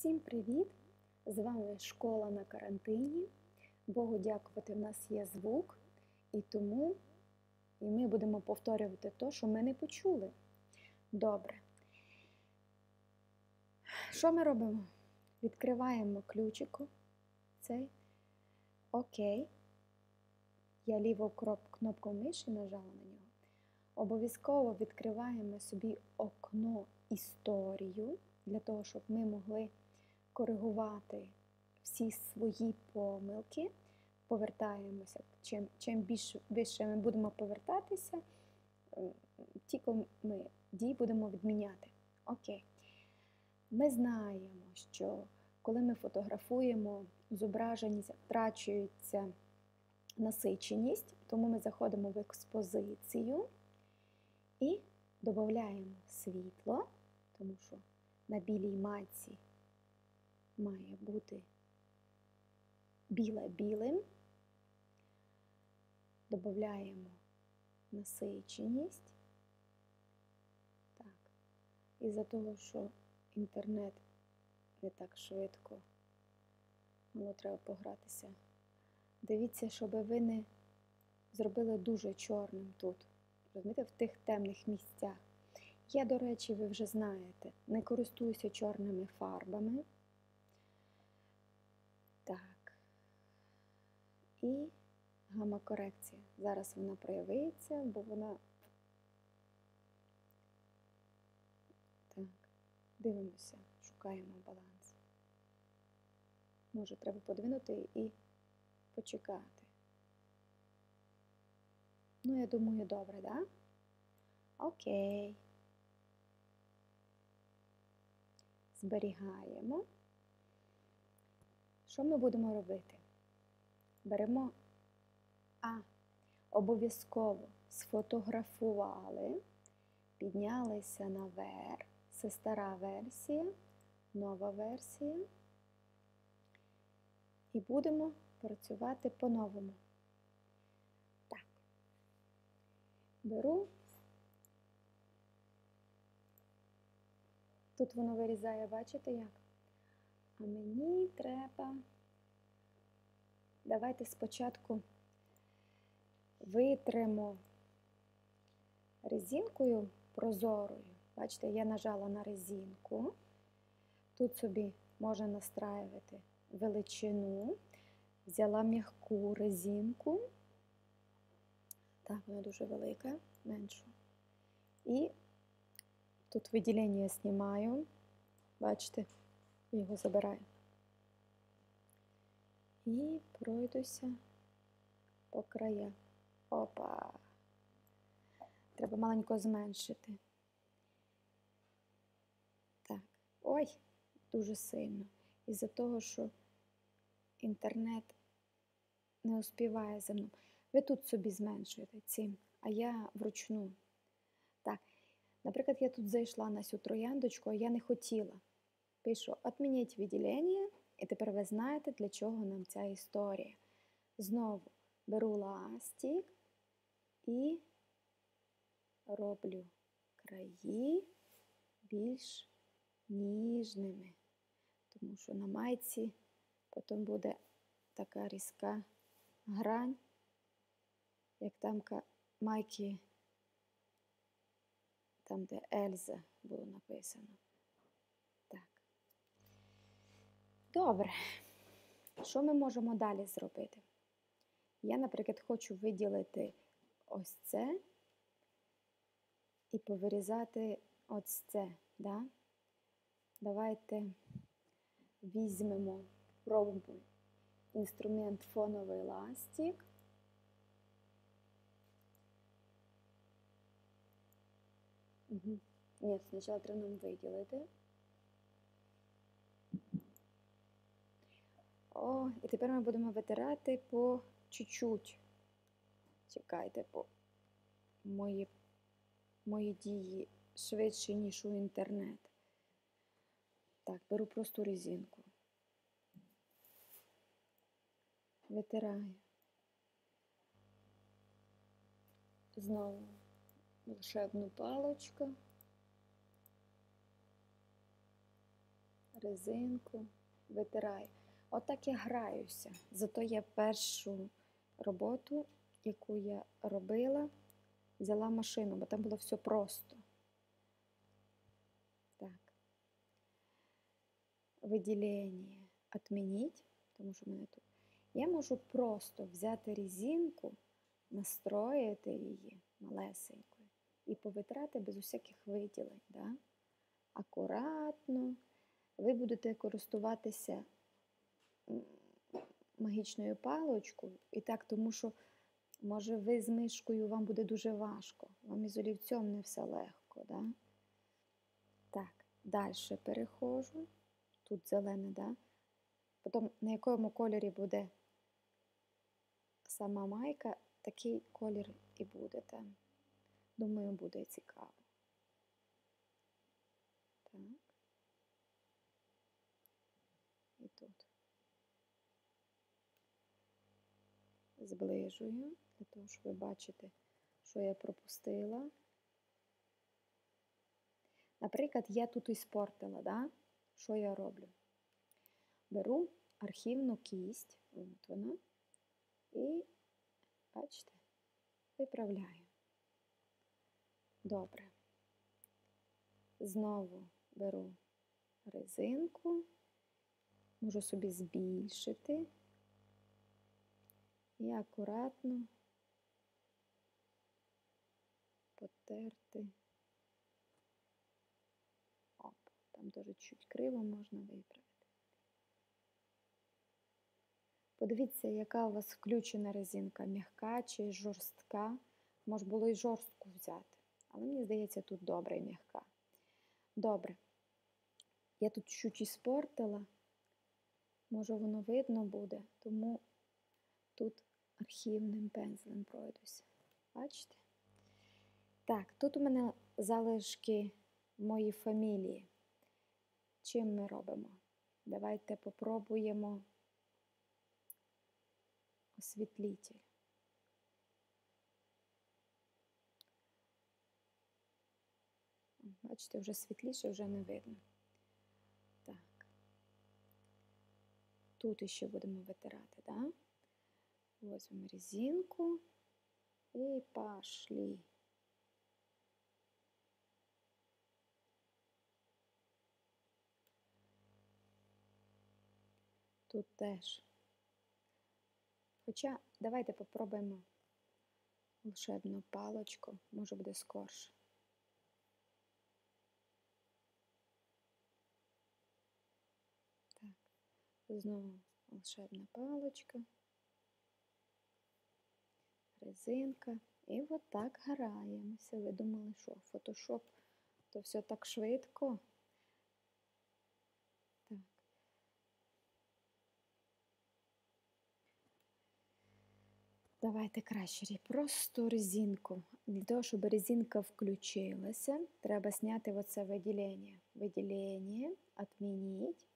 Всім привіт! З вами школа на карантині. Богу дякувати, в нас є звук, і тому і ми будемо повторювати те, що ми не почули. Добре. Що ми робимо? Відкриваємо ключику цей. Окей. Я ліву кнопку миші нажала на нього. Обов'язково відкриваємо собі окно історію для того, щоб ми могли коригувати всі свої помилки. Повертаємося. Чим чим більше вище ми будемо повертатися, тільки ми дій будемо відміняти. Окей. Ми знаємо, що коли ми фотографуємо, зображення втрачується насиченість, тому ми заходимо в експозицію і додаємо світло, тому що на білій маці має бути біле білим, додаємо насиченість. Так. Із-за того, що інтернет не так швидко, воно треба погратися. Дивіться, щоб ви не зробили дуже чорним тут. Розумієте, в тих темних місцях. Я, до речі, ви вже знаєте, не користуюся чорними фарбами. Так. І гамма-корекція. Зараз вона проявиться, бо вона. Так, дивимося, шукаємо баланс. Може, треба подвинути і почекати. Ну, я думаю, добре, так? Да? Окей. Зберігаємо. Що ми будемо робити? Беремо А. Обов'язково сфотографували, піднялися наверх. Це стара версія, нова версія. І будемо працювати по-новому. Так, беру. Тут воно вирізає, бачите як? А мені треба. Давайте спочатку витримо резинкою прозорою. Бачите, я нажала на резинку. Тут собі можна настраювати величину. Взяла м'яку резинку. Так, вона дуже велика, меншу. І тут виділення знімаю. Бачите, його забираю. І пройдуся по краях. Опа. Треба маленько зменшити. Так, ой, дуже сильно. Із-за того, що інтернет не успіває за мною. Ви тут собі зменшуєте цим, а я вручну. Так, наприклад, я тут зайшла на цю трояндочку, а я не хотіла. Пишу «Отмініть виділення, і тепер ви знаєте, для чого нам ця історія. Знову беру ластик і роблю краї більш ніжними, тому що на майці потім буде така різка грань, як там майки, там, де Ельза було написано. Так. Добре. Що ми можемо далі зробити? Я, наприклад, хочу виділити ось це і повирізати ось це. Да? Давайте візьмемо, пробуємо інструмент фоновий ластик. Угу. Ні, спочатку треба нам виділити. О, і тепер ми будемо витирати по чуть-чуть. Чекайте, по мої, мої дії швидше, ніж у інтернет. Так, беру просту резинку. Витираю. Знову лише одну палочку. резинку, витираю. Отак я граюся. Зато я першу роботу, яку я робила, взяла машину, бо там було все просто. Так. Виділення відмініть, тому що в мене тут. Я можу просто взяти резинку, настроїти її малесенькою і повитрати без усяких виділень. Да? Акуратно. Ви будете користуватися магічною паличкою, і так, тому що, може, ви з мишкою вам буде дуже важко. Вам із олівцем не все легко. Да? Так, далі переходжу. Тут зелене, да? Потім на якому кольорі буде сама майка, такий колір і буде там. Думаю, буде цікаво. Так. І тут. Зближую, для того, щоб ви бачите, що я пропустила. Наприклад, я тут іспортила, да? що я роблю? Беру архівну кість, от вона, і, бачите, виправляю. Добре. Знову беру резинку, можу собі збільшити і акуратно потерти. Оп, там дуже чуть криво можна виправити. Подивіться, яка у вас включена резинка, м'яка чи жорстка. Може було і жорстку взяти. Але мені здається, тут добре і м'яка. Добре. Я тут чуть іспортила. Може, воно видно буде, тому тут архівним пензлем пройдуся. Бачите? Так, тут у мене залишки моєї фамілії. Чим ми робимо? Давайте попробуємо освітлітель. Бачите, вже світліше, вже не видно. Так. Тут ще будемо витирати, да? Возьмемо резинку і пошли. Тут теж. Хоча давайте попробуємо волшебну палочку, може буде скорше. Так, знову волшебна палочка, резинка. І от так граємося. Ви думали, що фотошоп то все так швидко. Так. Давайте краще просто резинку. Для того, щоб резинка включилася, треба зняти оце виділення. Виділення, відмініть.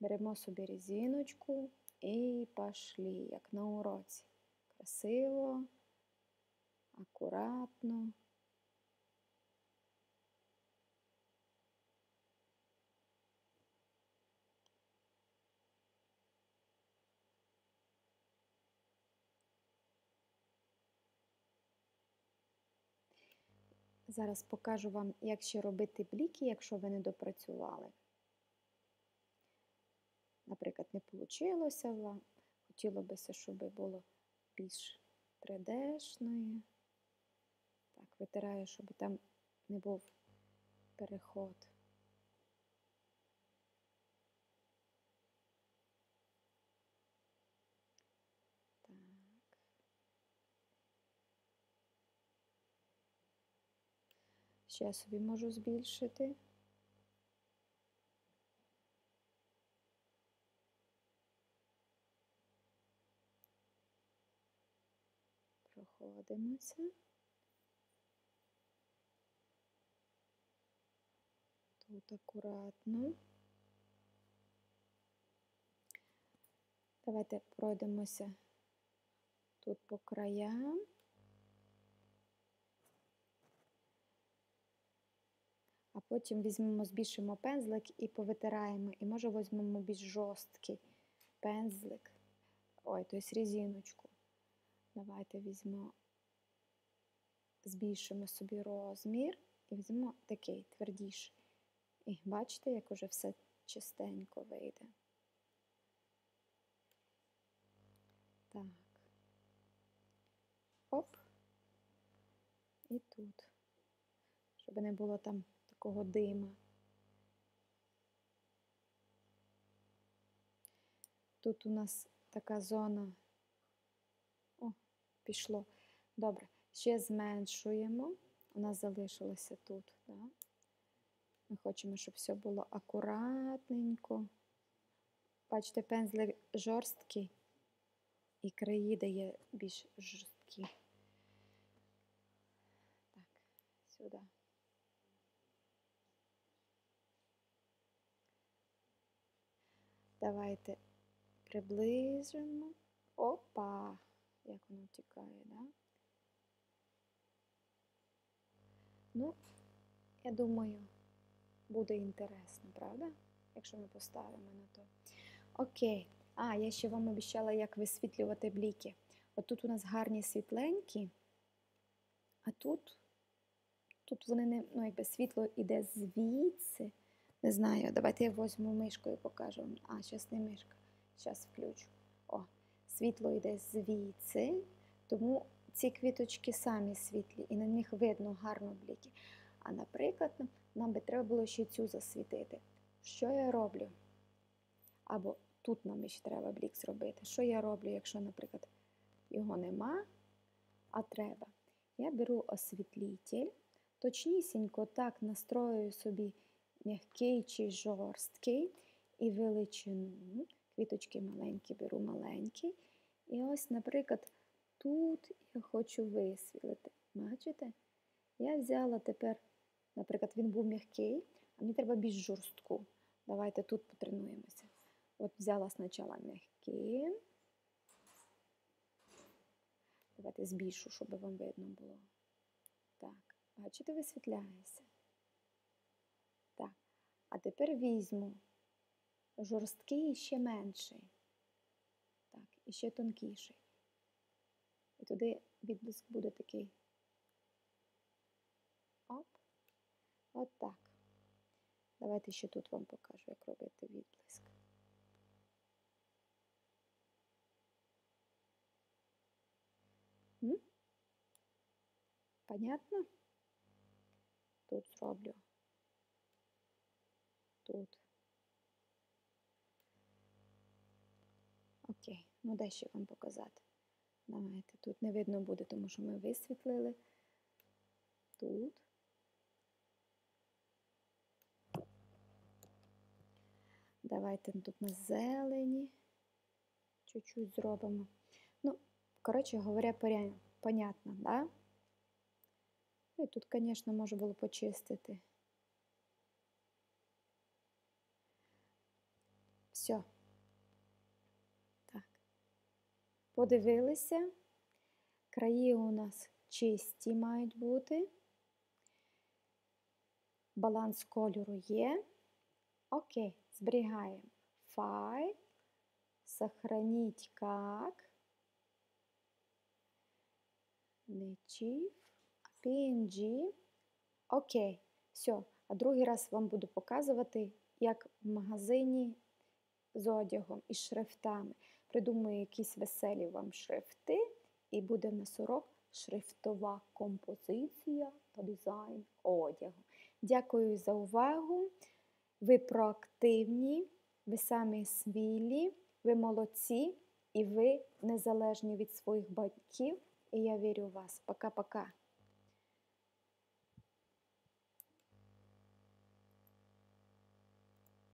Беремо собі резиночку і пошли, як на уроці. Красиво, акуратно. Зараз покажу вам, як ще робити бліки, якщо ви не допрацювали. Наприклад, не вийшло вам. Хотіло б, щоб було більш 3D-шною. Витираю, щоб там не був переход. Так. Ще я собі можу збільшити. Проходимося. Тут акуратно. Давайте пройдемося тут по краям. А Потім візьмемо, збільшимо пензлик і повитираємо. І може візьмемо більш жорсткий пензлик. Ой, тобто різиночку. Давайте візьмемо, збільшимо собі розмір і візьмемо такий твердіший. І бачите, як уже все чистенько вийде. Так. Оп. І тут, щоб не було там такого дима. Тут у нас така зона. О, пішло. Добре. Ще зменшуємо. У нас залишилося тут. Да? Ми хочемо, щоб все було акуратненько. Бачите, пензлик жорсткий і краї дає більш жорсткі. Так, сюди. Давайте приближимо. Опа! Як воно тікає, да? Ну, я думаю, буде інтересно, правда? Якщо ми поставимо на то. Окей. А, я ще вам обіцяла, як висвітлювати бліки. От тут у нас гарні світленькі, а тут тут вони не, ну, якби світло йде звідси. Не знаю, давайте я візьму мишку і покажу вам. А, зараз не мишка. Зараз включу. О, світло йде звідси, тому ці квіточки самі світлі, і на них видно гарно бліки. А, наприклад, нам би треба було ще цю засвітити. Що я роблю? Або тут нам ще треба блік зробити. Що я роблю, якщо, наприклад, його нема, а треба? Я беру освітлітель, точнісінько так настрою собі м'який чи жорсткий і величину. Квіточки маленькі, беру маленькі. І ось, наприклад, тут я хочу висвілити. Бачите? Я взяла тепер, наприклад, він був м'який, а мені треба більш жорстку. Давайте тут потренуємося. От взяла спочатку м'який. Давайте збільшу, щоб вам видно було. Так, бачите, висвітляється. Так, а тепер візьму жорсткий і ще менший. Так, і ще тонкіший. І туди відблиск буде такий. Оп. От. Давайте ще тут вам покажу, як робити відблиск. Понятно? Тут зроблю. Тут. Окей, ну дай ще вам показати. Давайте, тут не видно буде, тому що ми висвітлили. Тут. Давайте тут на зелені. Чуть-чуть зробимо. Ну, коротше говоря, понятно, да? Ну, і тут, звісно, можна було почистити. Все. Так. Подивилися. Краї у нас чисті мають бути. Баланс кольору є. Окей, зберігаємо. Файл. Сохранить как. Не PNG. Окей, все. А другий раз вам буду показувати, як в магазині з одягом і шрифтами. Придумаю якісь веселі вам шрифти, і буде в нас урок шрифтова композиція та дизайн одягу. Дякую за увагу. Ви проактивні, ви самі смілі, ви молодці і ви незалежні від своїх батьків. І я вірю в вас. Пока-пока.